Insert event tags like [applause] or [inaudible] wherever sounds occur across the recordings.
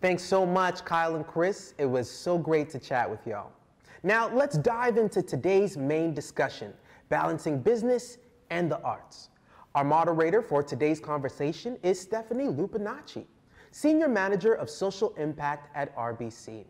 Thanks so much, Kyle and Chris. It was so great to chat with y'all. Now, let's dive into today's main discussion balancing business and the arts. Our moderator for today's conversation is Stephanie Lupinacci, Senior Manager of Social Impact at RBC.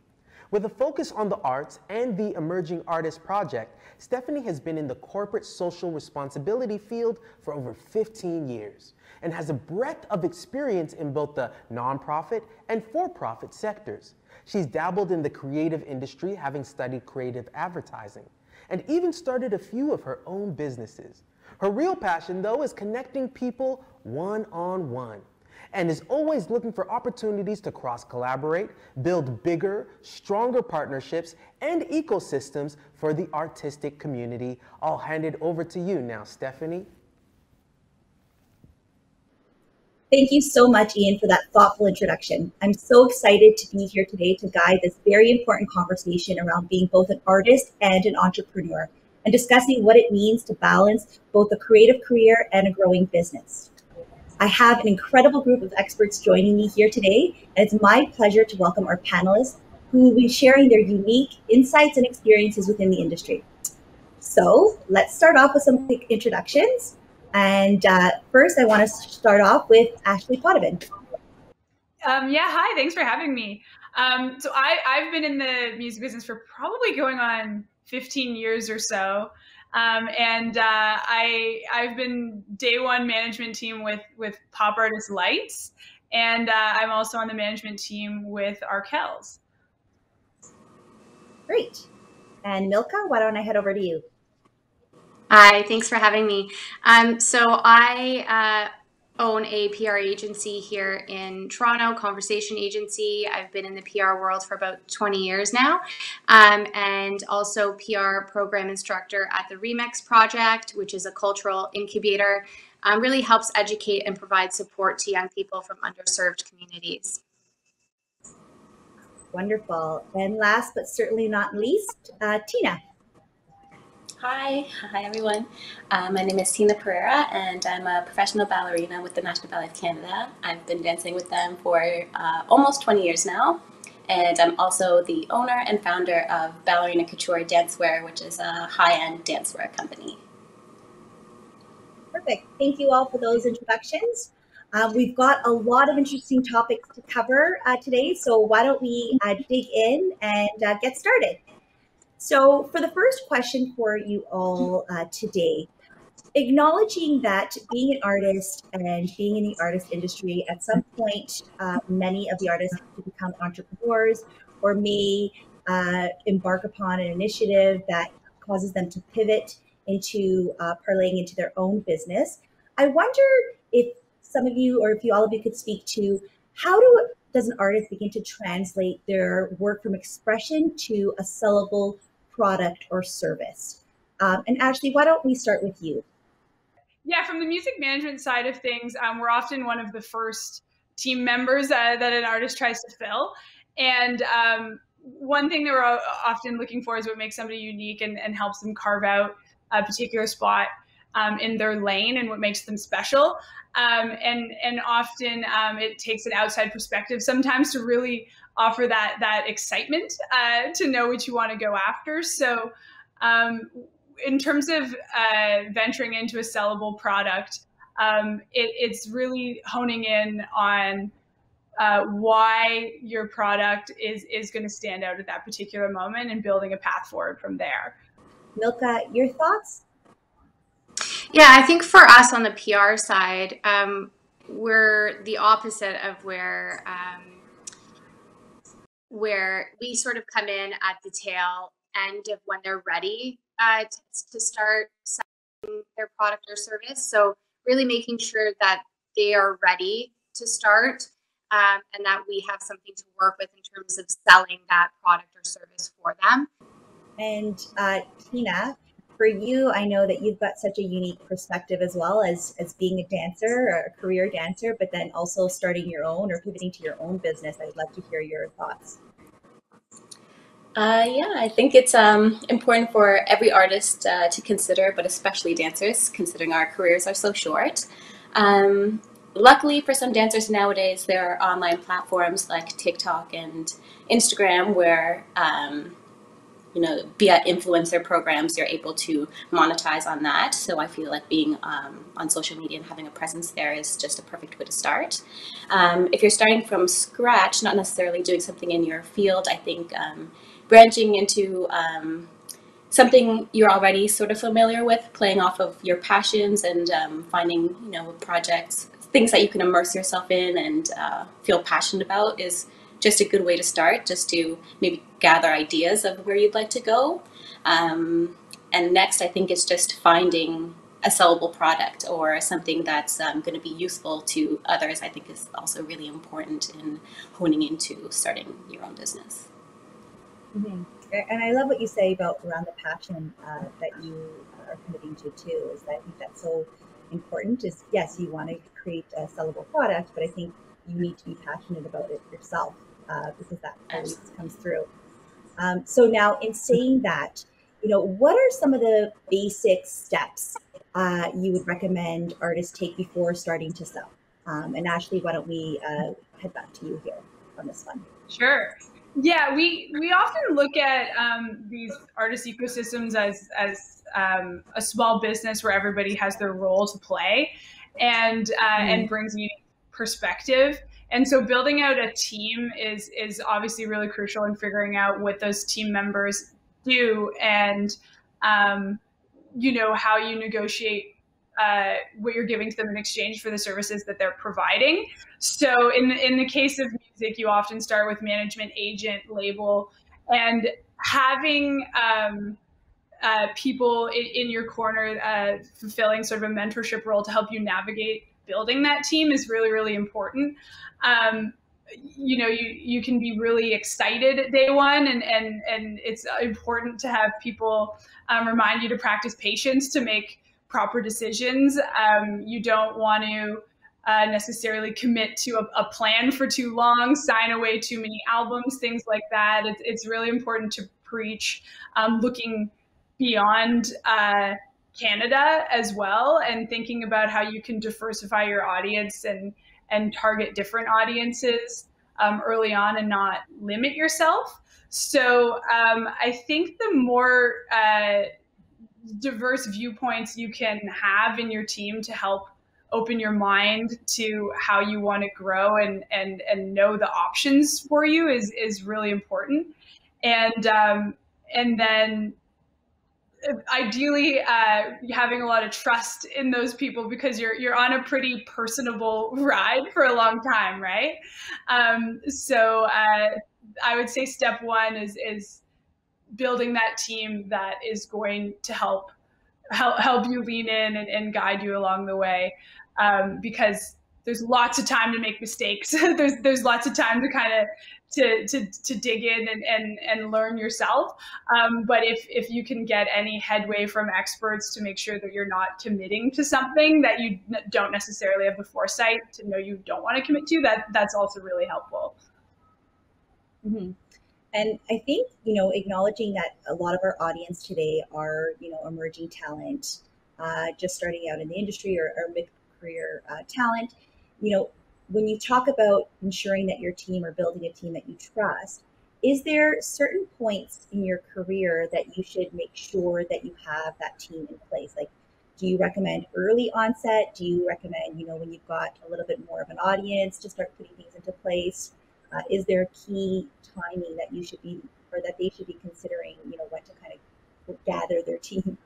With a focus on the arts and the Emerging Artist Project, Stephanie has been in the corporate social responsibility field for over 15 years and has a breadth of experience in both the nonprofit and for profit sectors. She's dabbled in the creative industry, having studied creative advertising, and even started a few of her own businesses. Her real passion, though, is connecting people one on one and is always looking for opportunities to cross collaborate, build bigger, stronger partnerships and ecosystems for the artistic community. I'll hand it over to you now, Stephanie. Thank you so much, Ian, for that thoughtful introduction. I'm so excited to be here today to guide this very important conversation around being both an artist and an entrepreneur and discussing what it means to balance both a creative career and a growing business. I have an incredible group of experts joining me here today, and it's my pleasure to welcome our panelists who will be sharing their unique insights and experiences within the industry. So let's start off with some quick introductions. And uh, first, I want to start off with Ashley Potvin. Um, yeah, hi, thanks for having me. Um, so I, I've been in the music business for probably going on 15 years or so. Um, and uh, I I've been day one management team with with Pop Artist Lights, and uh, I'm also on the management team with Arkells. Great. And Milka, why don't I head over to you? Hi, thanks for having me. Um, so I uh, own a PR agency here in Toronto, Conversation Agency. I've been in the PR world for about 20 years now, um, and also PR program instructor at the Remix Project, which is a cultural incubator. Um, really helps educate and provide support to young people from underserved communities. Wonderful. And last but certainly not least, uh, Tina. Hi, hi everyone. Uh, my name is Tina Pereira, and I'm a professional ballerina with the National Ballet of Canada. I've been dancing with them for uh, almost 20 years now, and I'm also the owner and founder of Ballerina Couture Dancewear, which is a high-end dancewear company. Perfect. Thank you all for those introductions. Uh, we've got a lot of interesting topics to cover uh, today, so why don't we uh, dig in and uh, get started? So, for the first question for you all uh, today, acknowledging that being an artist and being in the artist industry, at some point, uh, many of the artists become entrepreneurs or may uh, embark upon an initiative that causes them to pivot into uh, parlaying into their own business. I wonder if some of you, or if you all of you, could speak to how do does an artist begin to translate their work from expression to a sellable product or service. Um, and Ashley, why don't we start with you? Yeah, from the music management side of things, um, we're often one of the first team members uh, that an artist tries to fill. And um, one thing that we're often looking for is what makes somebody unique and, and helps them carve out a particular spot um, in their lane and what makes them special. Um, and and often um, it takes an outside perspective sometimes to really offer that that excitement uh, to know what you want to go after. So, um, in terms of uh, venturing into a sellable product, um, it, it's really honing in on uh, why your product is is going to stand out at that particular moment and building a path forward from there. Milka, your thoughts? Yeah, I think for us on the PR side, um, we're the opposite of where um, where we sort of come in at the tail end of when they're ready uh, to, to start selling their product or service. So really making sure that they are ready to start um, and that we have something to work with in terms of selling that product or service for them. And uh, Tina, for you, I know that you've got such a unique perspective as well as as being a dancer a career dancer, but then also starting your own or pivoting to your own business. I'd love to hear your thoughts. Uh, yeah, I think it's um, important for every artist uh, to consider, but especially dancers, considering our careers are so short. Um, luckily for some dancers nowadays, there are online platforms like TikTok and Instagram where um, you know, via influencer programs, you're able to monetize on that. So I feel like being um, on social media and having a presence there is just a perfect way to start. Um, if you're starting from scratch, not necessarily doing something in your field, I think um, branching into um, something you're already sort of familiar with, playing off of your passions and um, finding, you know, projects, things that you can immerse yourself in and uh, feel passionate about is just a good way to start, just to maybe gather ideas of where you'd like to go. Um, and next, I think it's just finding a sellable product or something that's um, going to be useful to others. I think is also really important in honing into starting your own business. Mm-hmm. And I love what you say about around the passion uh, that you are committing to too. Is that I think that's so important. Is yes, you want to create a sellable product, but I think you need to be passionate about it yourself uh, because that always comes through. Um, so now, in saying that, you know, what are some of the basic steps uh, you would recommend artists take before starting to sell? Um, and Ashley, why don't we uh, head back to you here on this one? Sure. Yeah, we we often look at um, these artist ecosystems as as um, a small business where everybody has their role to play, and uh, mm. and brings unique perspective. And so building out a team is is obviously really crucial in figuring out what those team members do and um, you know how you negotiate uh, what you're giving to them in exchange for the services that they're providing. So in the, in the case of music, you often start with management, agent, label, and having um, uh, people in, in, your corner uh, fulfilling sort of a mentorship role to help you navigate building that team is really really important. Um, you know you you can be really excited at day one and and and it's important to have people um, remind you to practice patience to make proper decisions. Um, you don't want to uh, necessarily commit to a, a, plan for too long sign away too many albums things like that. It's, it's really important to preach um, looking beyond uh, canada as well and thinking about how you can diversify your audience and and target different audiences um, early on and not limit yourself. So um, I think the more uh, diverse viewpoints you can have in your team to help open your mind to how you want to grow and and and know the options for you is is really important and um, and then ideally uh, having a lot of trust in those people because you're you're on a pretty personable ride for a long time, right? Um, so uh, I would say step one is is building that team that is going to help help help you lean in and, and guide you along the way um, because there's lots of time to make mistakes. [laughs] there's there's lots of time to kind of to, to, to dig in and, and, and learn yourself. Um, but if, if you can get any headway from experts to make sure that you're not committing to something that you don't necessarily have the foresight to know you don't want to commit to, that that's also really helpful. Mm-hmm. And I think, you know, acknowledging that a lot of our audience today are, you know, emerging talent, uh, just starting out in the industry or, or mid-career uh, talent, you know, when you talk about ensuring that your team or building a team that you trust, is there certain points in your career that you should make sure that you have that team in place? Like, do you recommend early onset? Do you recommend, you know, when you've got a little bit more of an audience to start putting things into place? Uh, is there a key timing that you should be, or that they should be considering, you know, when to kind of gather their [laughs] team?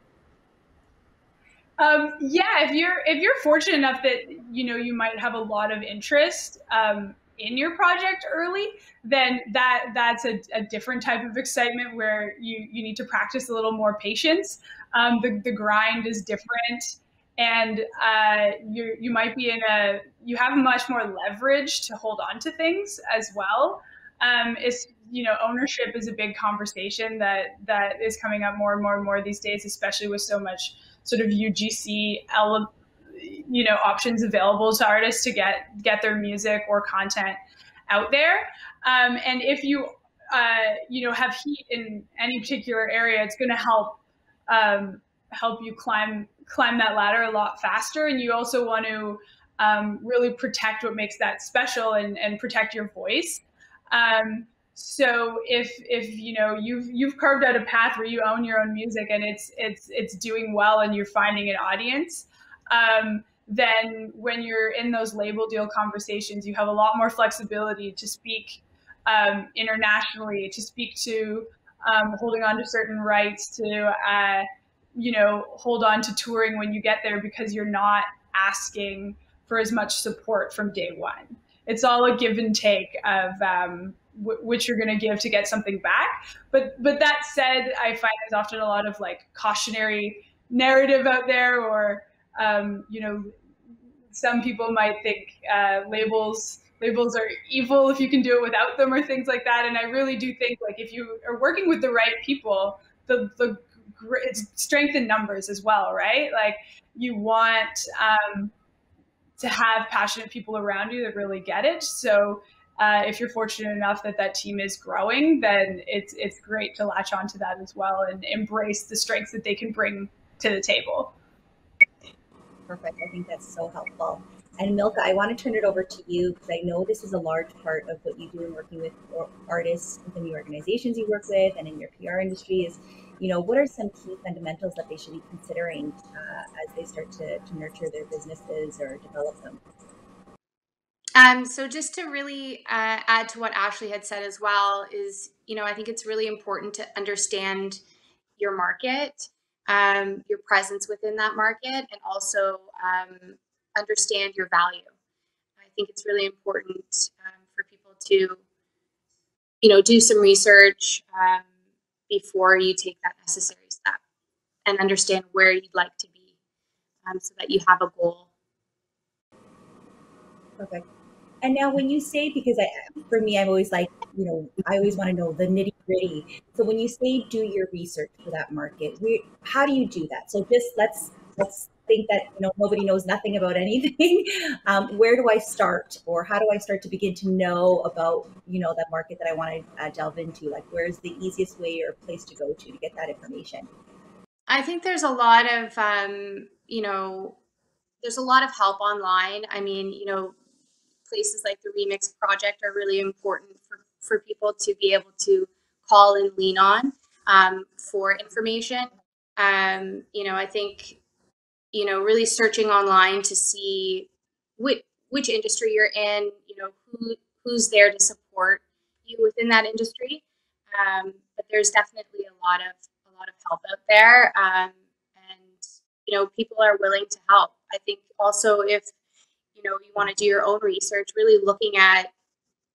Um, yeah, if you're if you're fortunate enough that you know you might have a lot of interest um, in your project early, then that that's a, a, different type of excitement where you you need to practice a little more patience. Um, the the grind is different, and uh, you you might be in a you have much more leverage to hold on to things as well. Um, it's you know ownership is a big conversation that that is coming up more and more and more these days, especially with so much sort of UGC you know options available to artists to get get their music or content out there. Um, and if you uh, you know have heat in any particular area, it's going to help um, help you climb climb that ladder a lot faster. And you also want to um, really protect what makes that special and, and protect your voice. Um, so if if you know you've you've carved out a path where you own your own music and it's it's it's doing well and you're finding an audience, um, then when you're in those label deal conversations, you have a lot more flexibility to speak um, internationally, to speak to um, holding on to certain rights, to uh, you know hold on to touring when you get there because you're not asking for as much support from day one. It's all a give and take of um, w- which you're going to give to get something back. But but that said, I find there's often a lot of like cautionary narrative out there, or um, you know, some people might think uh, labels labels are evil if you can do it without them or things like that. And I really do think like if you are working with the right people, the the it's strength in numbers as well, right? Like you want um, to have passionate people around you that really get it. So uh, if you're fortunate enough that that team is growing, then it's it's great to latch onto that as well and embrace the strengths that they can bring to the table. Perfect. I think that's so helpful. And Milka, I want to turn it over to you because I know this is a large part of what you do in working with artists within the organizations you work with and in your PR industry is you know, what are some key fundamentals that they should be considering uh, as they start to, to nurture their businesses or develop them? Um, so just to really uh, add to what Ashley had said as well is, you know, I think it's really important to understand your market, um, your presence within that market, and also um, understand your value. I think it's really important um, for people to, you know, do some research, um, before you take that necessary step and understand where you'd like to be um, so that you have a goal. Perfect. And now, when you say, because I, for me, I'm always like, you know, I always want to know the nitty gritty. So when you say do your research for that market, we, how do you do that? So just let's let's think that you know nobody knows nothing about [laughs] anything. Um, where do i start? Or how do i start to begin to know about you know that market that i want to uh, delve into? Like where's the easiest way or place to go to to get that information? I think there's a lot of um, you know there's a lot of help online. I mean you know places like the remix project are really important for, for people to be able to call and lean on um, for information um, you know i think you know, really searching online to see which which industry you're in, you know, who who's there to support you within that industry. Um, but there's definitely a lot of a lot of help out there, um, and you know, people are willing to help. I think also if you know you want to do your own research, really looking at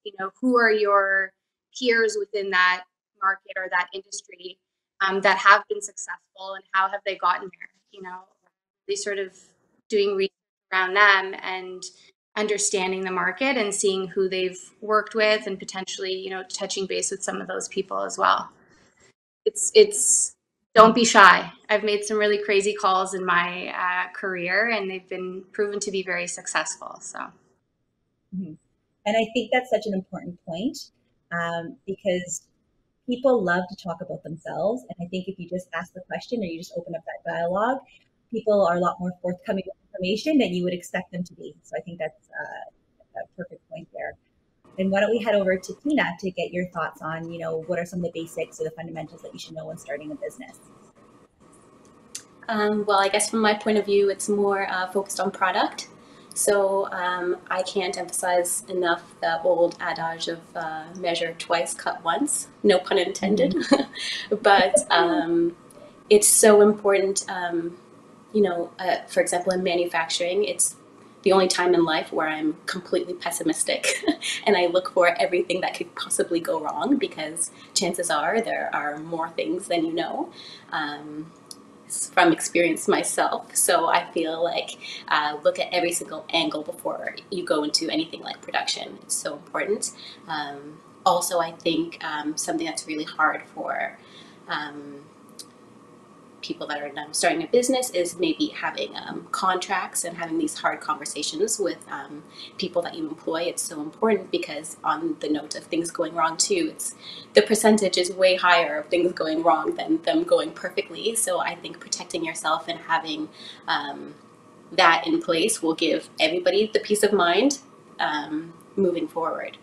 you know who are your peers within that market or that industry um, that have been successful and how have they gotten there. You know, really sort of doing research around them and understanding the market and seeing who they've worked with and potentially you know touching base with some of those people as well it's it's don't be shy i've made some really crazy calls in my uh, career and they've been proven to be very successful so mm-hmm. and i think that's such an important point um, because people love to talk about themselves and i think if you just ask the question or you just open up that dialogue people are a lot more forthcoming with information than you would expect them to be. So I think that's uh, a perfect point there. And why don't we head over to Tina to get your thoughts on, you know, what are some of the basics or the fundamentals that you should know when starting a business? Um, well, I guess from my point of view, it's more uh, focused on product. So um, I can't emphasize enough the old adage of uh, measure twice, cut once. No pun intended. Mm-hmm. [laughs] but um, it's so important um, you know, uh, for example, in manufacturing, it's the only time in life where I'm completely pessimistic [laughs] and I look for everything that could possibly go wrong because chances are there are more things than you know. Um, from experience myself. So I feel like uh, look at every single angle before you go into anything like production. It's so important. Um, also, I think um, something that's really hard for um, people that are um, starting a business is maybe having um, contracts and having these hard conversations with um, people that you employ. It's so important because on the note of things going wrong too, it's the percentage is way higher of things going wrong than them going perfectly. So I think protecting yourself and having um, that in place will give everybody the peace of mind um, moving forward.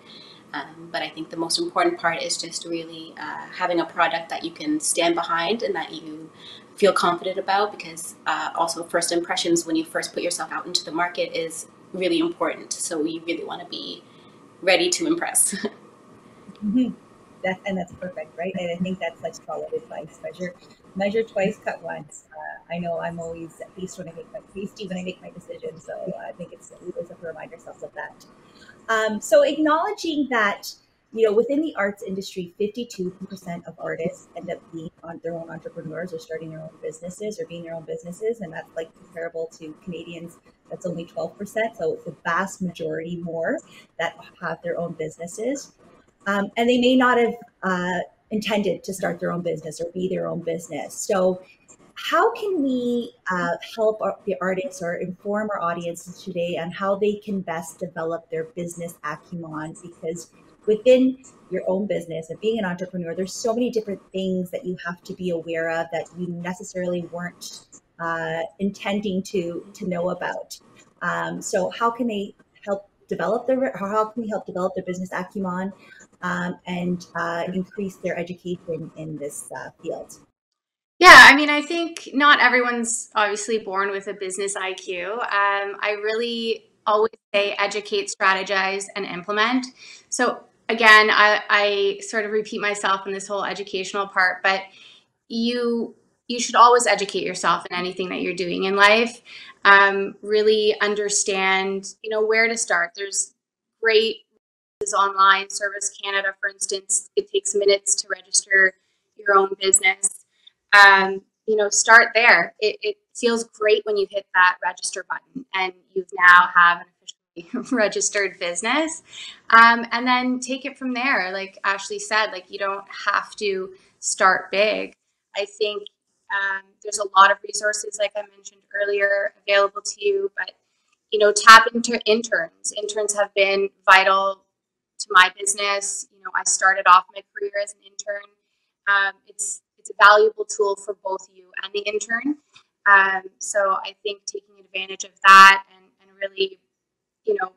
Um, but I think the most important part is just really uh, having a product that you can stand behind and that you feel confident about because uh, also first impressions when you first put yourself out into the market is really important. So you really want to be ready to impress. [laughs] mm-hmm. that, and that's perfect, right? And I think that's such solid advice. Measure, measure twice, cut once. Uh, I know I'm always hasty when I make my hasty when I make my decisions, so I think it's always have to remind ourselves of that. Um, so acknowledging that you know, within the arts industry, 52% of artists end up being on their own entrepreneurs or starting their own businesses or being their own businesses. And that's like comparable to Canadians, that's only 12%. So it's the vast majority more that have their own businesses. Um, and they may not have uh, intended to start their own business or be their own business. So how can we uh, help our, the artists or inform our audiences today on how they can best develop their business acumen? Because within your own business and being an entrepreneur, there's so many different things that you have to be aware of that you necessarily weren't uh, intending to to know about. Um, so how can they help develop their how can we help develop their business acumen um, and uh, increase their education in this uh, field? Yeah, I mean, I think not everyone's obviously born with a business IQ. Um, I really always say educate, strategize, and implement. So again, I, I sort of repeat myself in this whole educational part, but you you should always educate yourself in anything that you're doing in life. Um, really understand, you know, where to start. There's great online. Service Canada, for instance, it takes minutes to register your own business. Um, you know, start there. It, it feels great when you hit that register button and you now have an [laughs] registered business. Um, and then take it from there. Like ashley said like you don't have to start big. I think um, there's a lot of resources like i mentioned earlier available to you but you know tap into interns. Interns have been vital to my business. You know i started off my career as an intern. Um, it's it's a valuable tool for both you and the intern. Um, so i think taking advantage of that and, and really you know,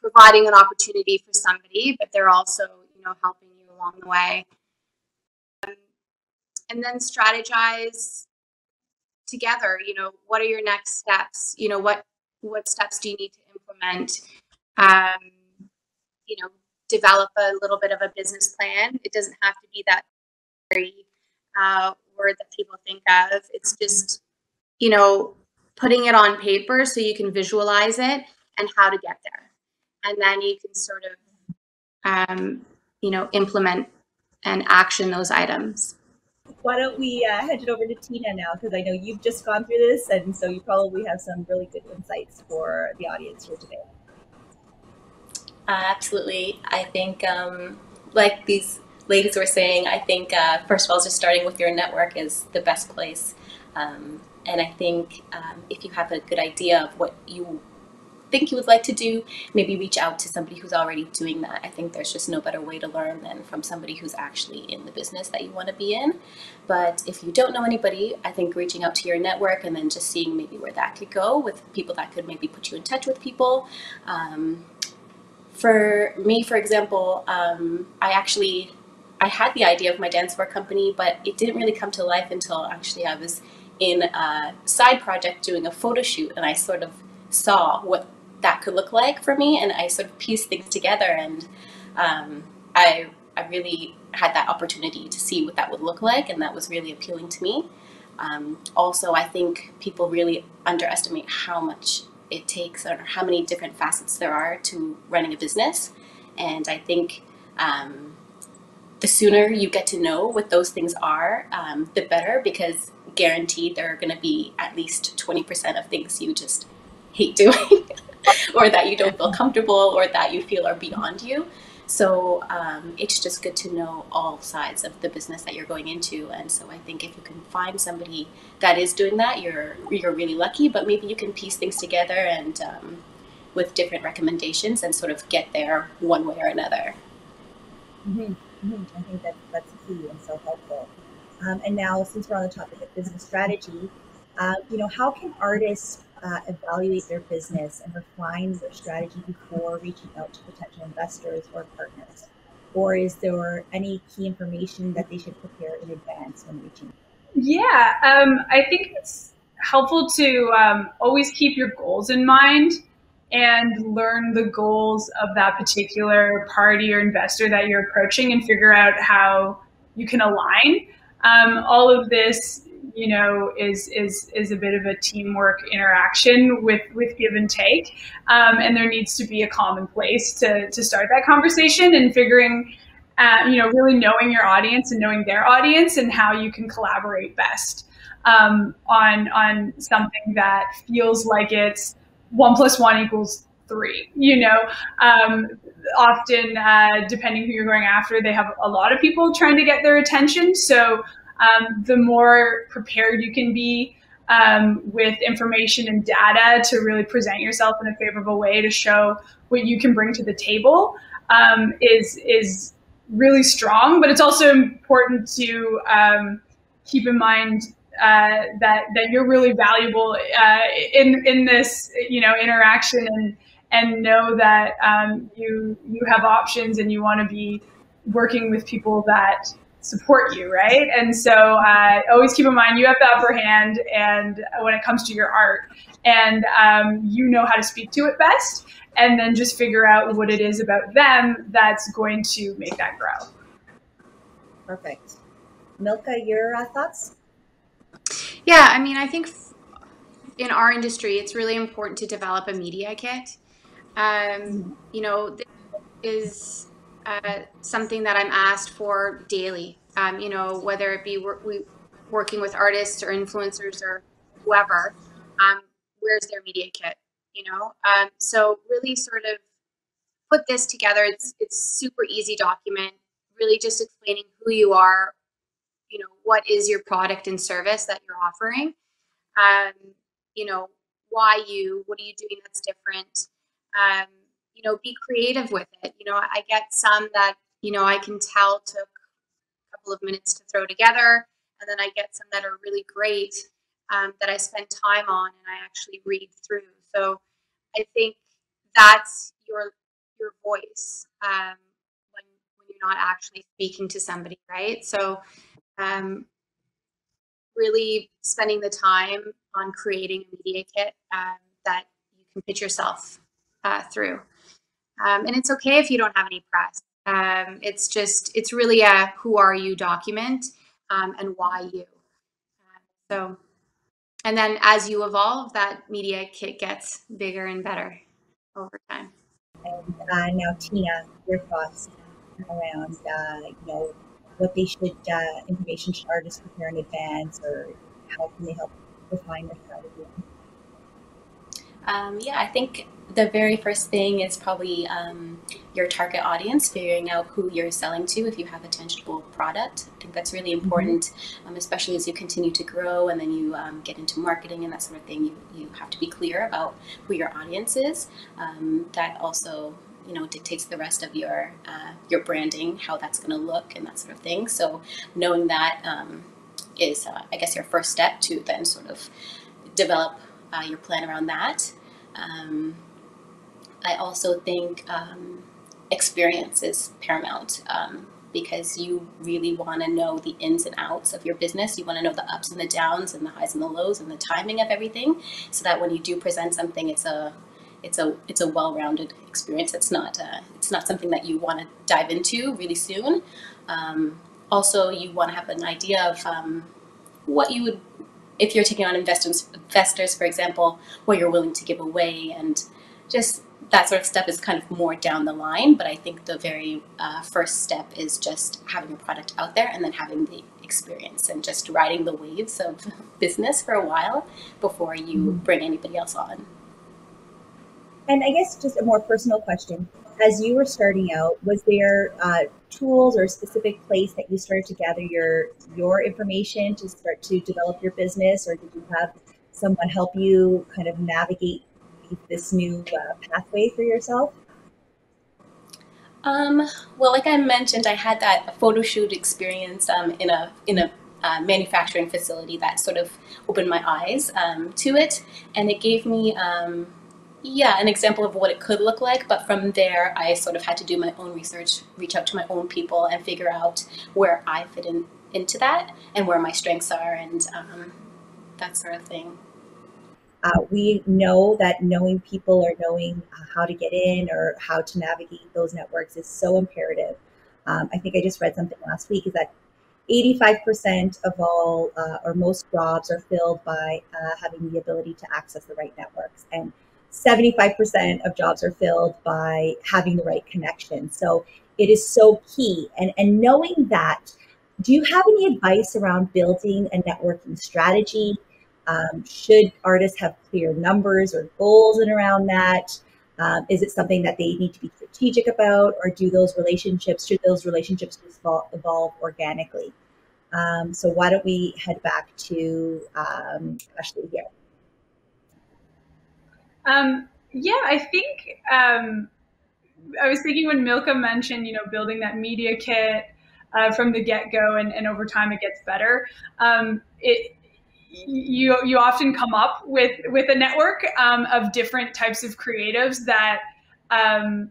providing an opportunity for somebody, but they're also, you know, helping you along the way. Um, and then strategize together, you know, what are your next steps? You know, what what steps do you need to implement? Um, you know, develop a little bit of a business plan. It doesn't have to be that very uh, word that people think of. It's just, you know, putting it on paper so you can visualize it and how to get there. And then you can sort of, um, you know, implement and action those items. Why don't we uh, head it over to Tina now? Because I know you've just gone through this, and so you probably have some really good insights for the audience here today. Uh, absolutely. I think, um, like these ladies were saying, I think, uh, first of all, just starting with your network is the best place. Um, and I think um, if you have a good idea of what you think you would like to do, maybe reach out to somebody who's already doing that. I think there's just no better way to learn than from somebody who's actually in the business that you want to be in. But if you don't know anybody, I think reaching out to your network and then just seeing maybe where that could go with people that could maybe put you in touch with people. Um, for me, for example, um, I actually I had the idea of my dance floor company, but it didn't really come to life until actually I was in a side project doing a photo shoot, and I sort of saw what that could look like for me, and I sort of pieced things together, and um, I I really had that opportunity to see what that would look like, and that was really appealing to me. Um, also, I think people really underestimate how much it takes or how many different facets there are to running a business, and I think. Um, the sooner you get to know what those things are, um, the better, because guaranteed there are going to be at least 20% of things you just hate doing. [laughs] [laughs] or that you don't feel comfortable or that you feel are beyond you. So um, it's just good to know all sides of the business that you're going into. And so I think if you can find somebody that is doing that, you're you're really lucky. But maybe you can piece things together and um, with different recommendations and sort of get there one way or another. Mm-hmm. Mm-hmm. I think that that's key and so helpful. Um, and now, since we're on the topic of business strategy, uh, you know, how can artists uh, evaluate their business and refine their strategy before reaching out to potential investors or partners? Or is there any key information that they should prepare in advance when reaching? Yeah, um, I think it's helpful to um, always keep your goals in mind and learn the goals of that particular party or investor that you're approaching and figure out how you can align. Um, all of this, you know, is is is a bit of a teamwork interaction with with give and take, um, and there needs to be a common place to to start that conversation and figuring. Uh, you know, really knowing your audience and knowing their audience and how you can collaborate best um, on on something that feels like it's one plus one equals three. You know, um, often uh, depending who you're going after, they have a lot of people trying to get their attention. So um, the more prepared you can be um, with information and data to really present yourself in a favorable way to show what you can bring to the table um, is is really strong. But it's also important to um, keep in mind uh, that that you're really valuable uh, in in this you know interaction and and know that um, you you have options and you want to be working with people that support you right? And so uh, always keep in mind you have the upper hand and when it comes to your art. And um, you know how to speak to it best and then just figure out what it is about them that's going to make that grow. Perfect. Milka your uh, thoughts? Yeah, I mean, I think in our industry, it's really important to develop a media kit. Um, you know, this is uh, something that I'm asked for daily. Um, you know, whether it be wor- we, working with artists or influencers or whoever, um, where's their media kit? You know, um, so really sort of put this together. It's it's super easy document. Really, just explaining who you are, you know what is your product and service that you're offering um, you know why you what are you doing that's different um, you know be creative with it. You know i get some that you know i can tell took a couple of minutes to throw together and then i get some that are really great um, that i spend time on and i actually read through. So i think that's your your voice um, when when you're not actually speaking to somebody right? So um, really spending the time on creating a media kit um, that you can pitch yourself uh, through. Um, and it's okay if you don't have any press. Um, it's just, it's really a who are you document um, and why you. so, and then as you evolve, that media kit gets bigger and better over time. And uh, now, Tina, your thoughts around, uh, you know, what they should uh, information should artists prepare in advance or how can they help refine their strategy um, yeah i think the very first thing is probably um, your target audience figuring out who you're selling to if you have a tangible product i think that's really mm-hmm. important mm-hmm. um, especially as you continue to grow and then you um, get into marketing and that sort of thing you, you have to be clear about who your audience is um, that also you know dictates the rest of your uh, your branding, how that's going to look, and that sort of thing. So knowing that um, is, uh, I guess, your first step to then sort of develop uh, your plan around that. Um, I also think um, experience is paramount um, because you really want to know the ins and outs of your business. You want to know the ups and the downs and the highs and the lows and the timing of everything, so that when you do present something, it's a it's a it's a well-rounded experience. It's not uh, it's not something that you want to dive into really soon. Um, also, you want to have an idea of um, what you would if you're taking on investors investors, for example, what you're willing to give away, and just that sort of stuff is kind of more down the line. But I think the very uh, first step is just having your product out there and then having the experience and just riding the waves of [laughs] business for a while before you mm-hmm. bring anybody else on. And I guess just a more personal question. As you were starting out, was there uh, tools or a specific place that you started to gather your your information to start to develop your business, or did you have someone help you kind of navigate this new uh, pathway for yourself? Um, well, like I mentioned, I had that photo shoot experience um, in a in a uh, manufacturing facility that sort of opened my eyes um, to it, and it gave me. Um, yeah, an example of what it could look like, but from there, I sort of had to do my own research, reach out to my own people, and figure out where I fit in into that and where my strengths are, and um, that sort of thing. Uh, we know that knowing people or knowing uh, how to get in or how to navigate those networks is so imperative. Um, I think I just read something last week is that 85% of all uh, or most jobs are filled by uh, having the ability to access the right networks. And 75% of jobs are filled by having the right connection. So it is so key. And, and knowing that, do you have any advice around building a networking strategy? Um, should artists have clear numbers or goals and around that? Um, is it something that they need to be strategic about, or do those relationships, should those relationships evolve, evolve organically? Um, so why don't we head back to um, Ashley here? Um, yeah, I think um, I was thinking when Milka mentioned, you know, building that media kit uh, from the get go, and, and, over time it gets better. It you you often come up with with a network um, of different types of creatives that um,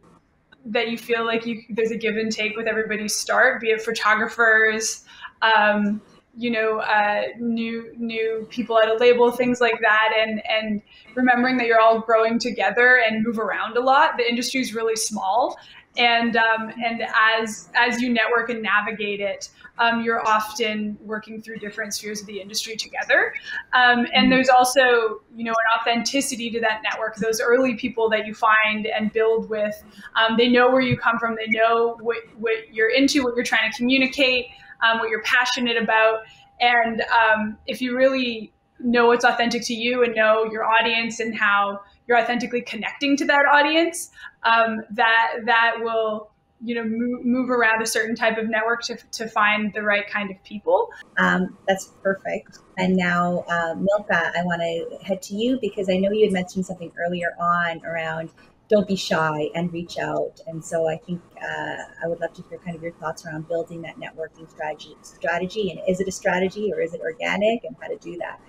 that you feel like you there's a give and take with everybody's start, be it photographers. Um, you know, uh, new new people at a label, things like that, and and remembering that you're all growing together and move around a lot. The industry is really small, and um, and as as you network and navigate it, um, you're often working through different spheres of the industry together. Um, and there's also you know an authenticity to that network. Those early people that you find and build with, um, they know where you come from. They know what what you're into, what you're trying to communicate um, what you're passionate about. And um, if you really know what's authentic to you and know your audience and how you're authentically connecting to that audience, um, that that will you know move, move around a certain type of network to, to find the right kind of people um, that's perfect and now uh, milka i want to head to you because i know you had mentioned something earlier on around don't be shy and reach out. And so I think uh, I would love to hear kind of your thoughts around building that networking strategy. Strategy, and is it a strategy or is it organic, and how to do that?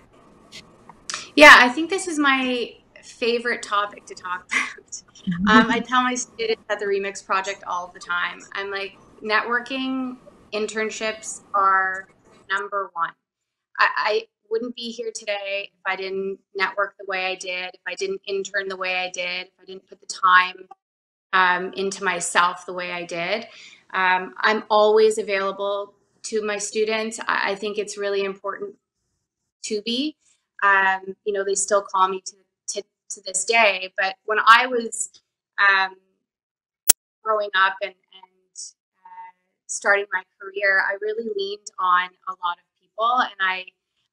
Yeah, I think this is my favorite topic to talk [laughs] about. Um, I tell my students at the Remix Project all the time. I'm like, networking internships are number one. I, I wouldn't be here today if I didn't network the way I did, if I didn't intern the way I did, if I didn't put the time um, into myself the way I did. Um, I'm always available to my students. I, I, think it's really important to be. Um, you know, they still call me to, to, this day, but when I was um, growing up and, and uh, starting my career, I really leaned on a lot of people and I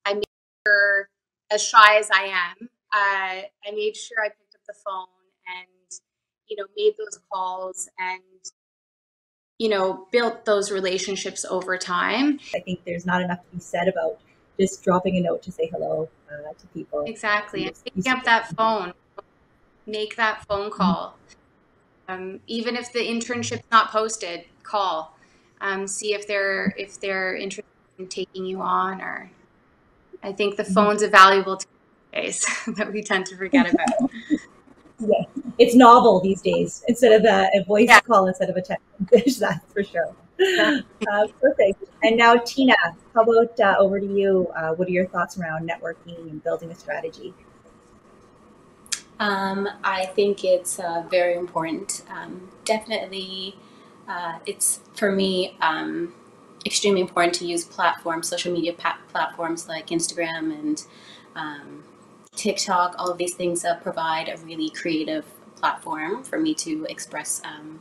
I made sure, as shy as I am, uh, I made sure I picked up the phone and, you know, made those calls and, you know, built those relationships over time. I think there's not enough to be said about just dropping a note to say hello uh, to people. Exactly. And picking up that phone, make that phone mm-hmm. call. Um, even if the internship's not posted, call. Um, see if they're if they're interested in taking you on or I think the mm-hmm. phone's a valuable space [laughs] that we tend to forget about. [laughs] yeah, it's novel these days instead of a, a voice yeah. call instead of a text message. [laughs] That's for sure. [laughs] Uh, perfect. And now, Tina, how about uh, over to you? Uh, what are your thoughts around networking and building a strategy? Um, I think it's uh, very important. Um, definitely, uh, it's for me. Um, extremely important to use platforms, social media platforms like Instagram and um, TikTok. All of these things provide a really creative platform for me to express, um,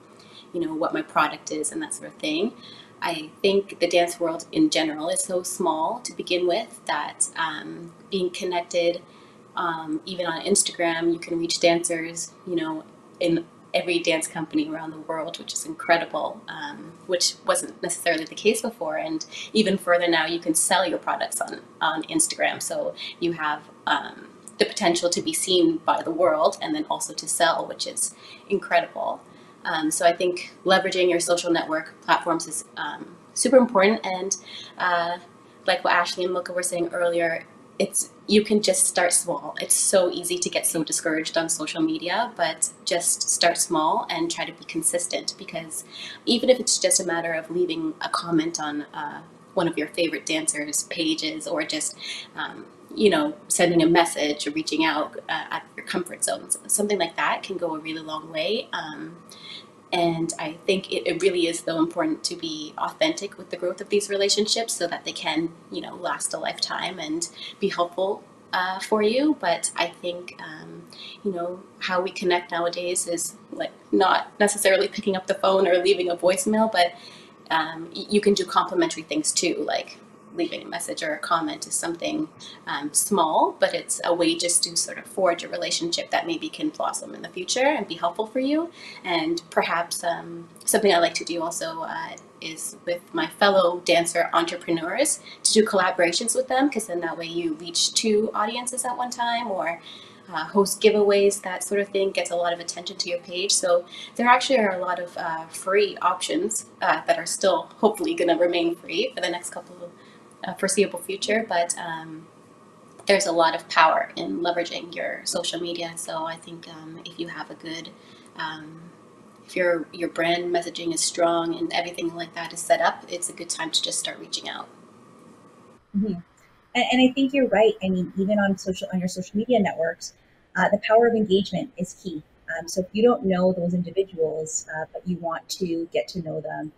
you know, what my product is and that sort of thing. I think the dance world in general is so small to begin with that um, being connected, um, even on Instagram, you can reach dancers, you know, in every dance company around the world, which is incredible, um, which wasn't necessarily the case before. And even further now, you can sell your products on, on Instagram. So you have um, the potential to be seen by the world and then also to sell, which is incredible. Um, so I think leveraging your social network platforms is um, super important. And uh, like what Ashley and Milka were saying earlier, it's you can just start small. It's so easy to get so discouraged on social media, but just start small and try to be consistent because even if it's just a matter of leaving a comment on uh, one of your favorite dancers' pages or just um, you know sending a message or reaching out uh, at your comfort zones, something like that can go a really long way. Um, and I think it, it, really is though important to be authentic with the growth of these relationships so that they can, you know, last a lifetime and be helpful uh, for you. But I think, um, you know, how we connect nowadays is like not necessarily picking up the phone or leaving a voicemail, but um, you can do complimentary things too, like leaving a message or a comment is something um, small, but it's a way just to sort of forge a relationship that maybe can blossom in the future and be helpful for you. And perhaps um, something I like to do also uh, is with my fellow dancer entrepreneurs to do collaborations with them, because then that way you reach two audiences at one time or uh, host giveaways, that sort of thing gets a lot of attention to your page. So there actually are a lot of uh, free options uh, that are still hopefully going to remain free for the next couple of foreseeable future, but um, there's a lot of power in leveraging your social media. So I think um, if you have a good, um, if your your brand messaging is strong and everything like that is set up, it's a good time to just start reaching out. Mm-hmm. And, and, I think you're right. I mean, even on social on your social media networks, uh, the power of engagement is key. Um, so if you don't know those individuals, uh, but you want to get to know them,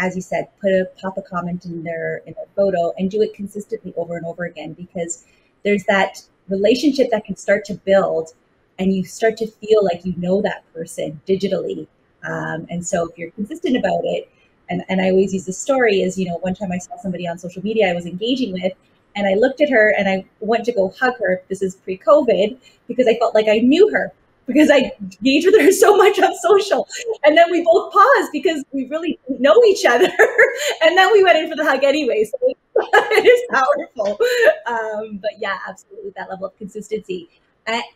as you said, put a pop a comment in their in their photo and do it consistently over and over again because there's that relationship that can start to build and you start to feel like you know that person digitally. Um, and so if you're consistent about it, and, and I always use the story is, you know, one time I saw somebody on social media I was engaging with, and I looked at her and I went to go hug her. This is pre COVID because I felt like I knew her because I engage with her [laughs] so much on social. And then we both paused because we really know each other. [laughs] and then we went in for the hug anyway. So it [laughs] is powerful. Um, but yeah, absolutely that level of consistency.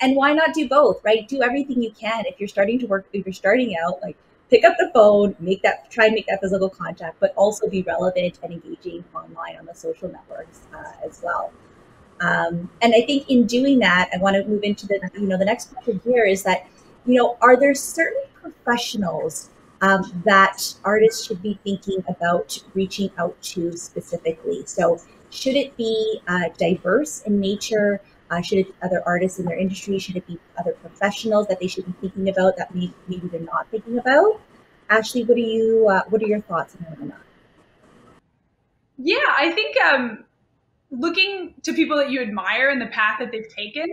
And, why not do both, right? Do everything you can. If you're starting to work, if you're starting out, like pick up the phone, make that, try and make that physical contact, but also be relevant and engaging online on the social networks uh, as well. Um, and I think in doing that, I want to move into the you know the next question here is that you know are there certain professionals um, that artists should be thinking about reaching out to specifically? So should it be uh, diverse in nature? Uh, should it be other artists in their industry? Should it be other professionals that they should be thinking about that maybe, maybe they're not thinking about? Ashley, what are you? Uh, what are your thoughts on that? Yeah, I think um, looking to people that you admire and the path that they've taken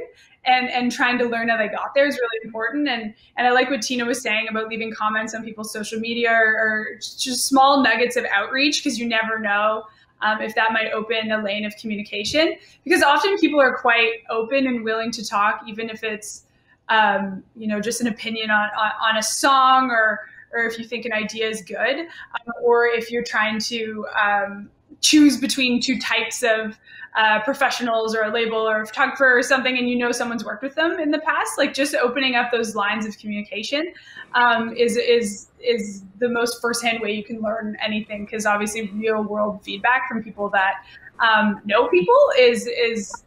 and and trying to learn how they got there is really important. And and i like what tina was saying about leaving comments on people's social media or, or just small nuggets of outreach because you never know um, if that might open a lane of communication. Because often people are quite open and willing to talk even if it's um, you know just an opinion on, on, on a song or or if you think an idea is good um, or if you're trying to um, choose between two types of uh, professionals or a label or a photographer or something and you know someone's worked with them in the past like just opening up those lines of communication um, is is is the most firsthand way you can learn anything because obviously real world feedback from people that um, know people is is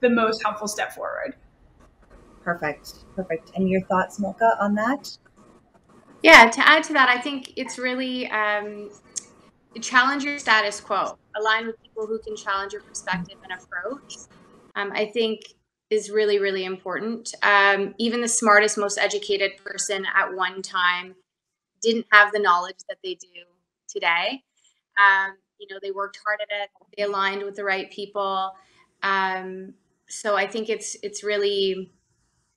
the most helpful step forward. Perfect. Perfect. And your thoughts Milka on that? Yeah to add to that i think it's really um, challenge your status quo. Align with people who can challenge your perspective and approach um, i think is really really important. Um, even the smartest most educated person at one time didn't have the knowledge that they do today. Um, you know they worked hard at it they aligned with the right people. Um, so i think it's it's really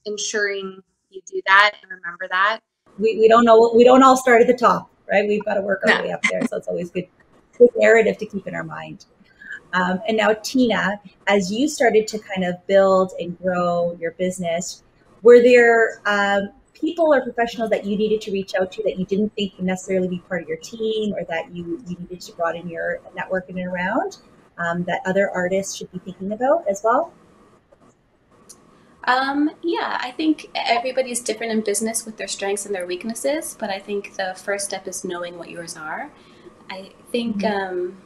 ensuring you do that and remember that. We, we don't know we don't all start at the top right? We've got to work our no. way up there. So it's always good, good narrative to keep in our mind. Um, and now, Tina, as you started to kind of build and grow your business, were there um, people or professionals that you needed to reach out to that you didn't think would necessarily be part of your team or that you, you needed to broaden your network and around um, that other artists should be thinking about as well? Um, yeah, I think everybody's different in business with their strengths and their weaknesses, but I think the first step is knowing what yours are. I think mm-hmm. um,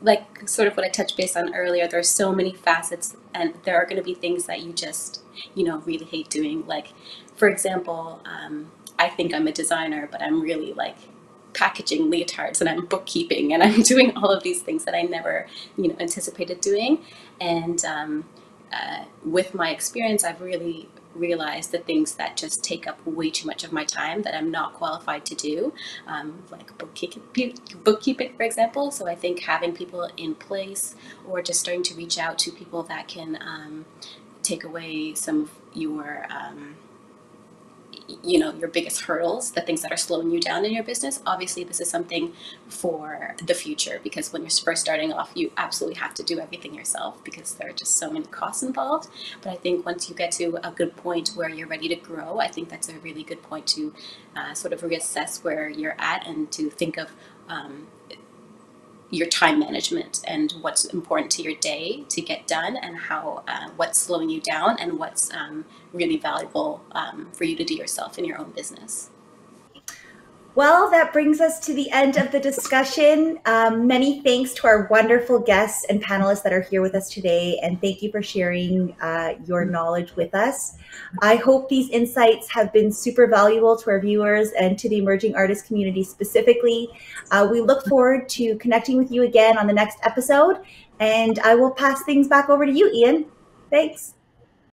like sort of what I touched base on earlier, there's so many facets, and there are going to be things that you just, you know, really hate doing. Like, for example, um, I think I'm a designer, but I'm really like packaging leotards and I'm bookkeeping and I'm [laughs] doing all of these things that I never, you know, anticipated doing. And um, uh, with my experience, I've really realize the things that just take up way too much of my time that I'm not qualified to do, um, like bookkeeping, bookkeeping, for example. So I think having people in place or just starting to reach out to people that can um, take away some of your um, you know your biggest hurdles the things that are slowing you down in your business obviously this is something for the future because when you're first starting off you absolutely have to do everything yourself because there are just so many costs involved. But i think once you get to a good point where you're ready to grow i think that's a really good point to uh, sort of reassess where you're at and to think of um, your time management and what's important to your day to get done and how uh, what's slowing you down and what's um, really valuable um, for you to do yourself in your own business well, that brings us to the end of the discussion. Um, many thanks to our wonderful guests and panelists that are here with us today, and thank you for sharing uh, your knowledge with us. I hope these insights have been super valuable to our viewers and to the emerging artist community specifically. Uh, we look forward to connecting with you again on the next episode, and I will pass things back over to you, Ian. Thanks.